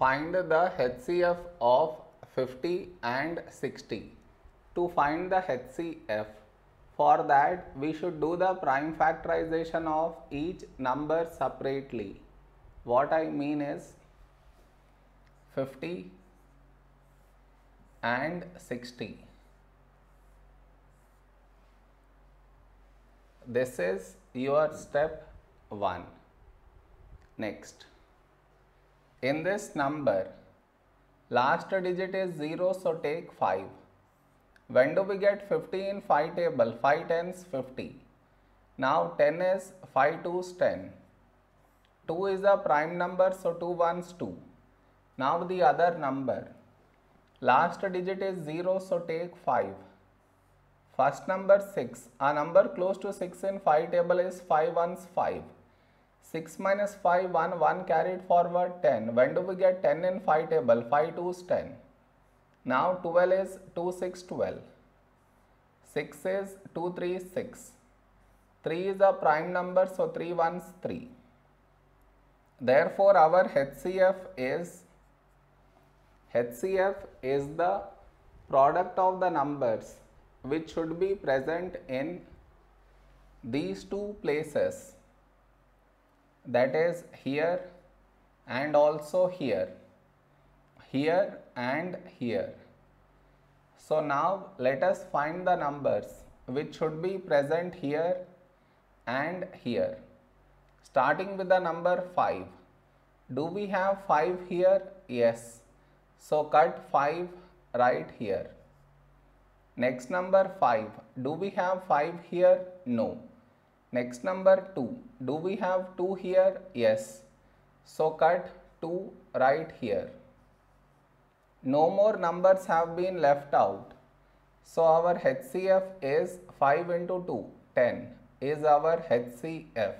Find the HCF of 50 and 60. To find the HCF, for that we should do the prime factorization of each number separately. What I mean is 50 and 60. This is your step 1. Next. In this number, last digit is 0 so take 5. When do we get 50 in 5 table? 5 tens 50. Now 10 is 5 twos 10. 2 is a prime number so 2 ones 2. Now the other number. Last digit is 0 so take 5. First number 6. A number close to 6 in 5 table is 5 ones 5. 6 minus 5 1 1 carried forward 10. When do we get 10 in 5 table? 5 2 is 10. Now 12 is 2 6 12. 6 is 2 3 6. 3 is a prime number so 3 ones 3. Therefore our HCF is HCF is the product of the numbers which should be present in these two places that is here and also here. Here and here. So now let us find the numbers which should be present here and here. Starting with the number 5 do we have 5 here? Yes. So cut 5 right here. Next number 5 do we have 5 here? No Next number 2. Do we have 2 here? Yes. So cut 2 right here. No more numbers have been left out. So our HCF is 5 into 2, 10 is our HCF.